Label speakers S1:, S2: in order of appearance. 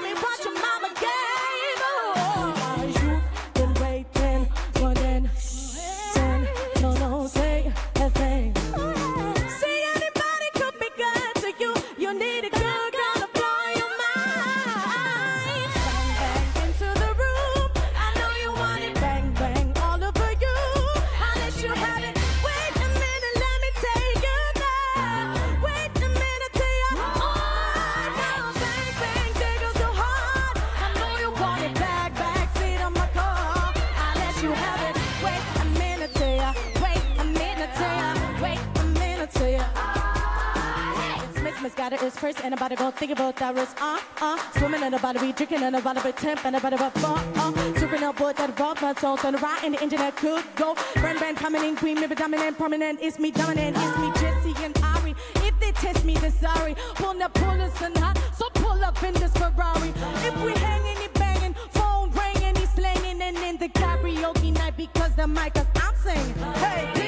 S1: me, but you is first, and about to go think about that wrist. Uh, uh, swimming in the bottle, be drinking in the bottle, be temp, and about to fall. Uh, super up board that rock, my soul, turn right in the that could go. Brand band coming in, queen, maybe dominant, prominent. It's me dominant, it's me Jessie and Ari. If they test me, then sorry. Pull up, pull us and hot, so pull up in this Ferrari. If we hanging, it banging, phone ringing, he slanging, and in the karaoke night because the mic is I'm singing. Hey,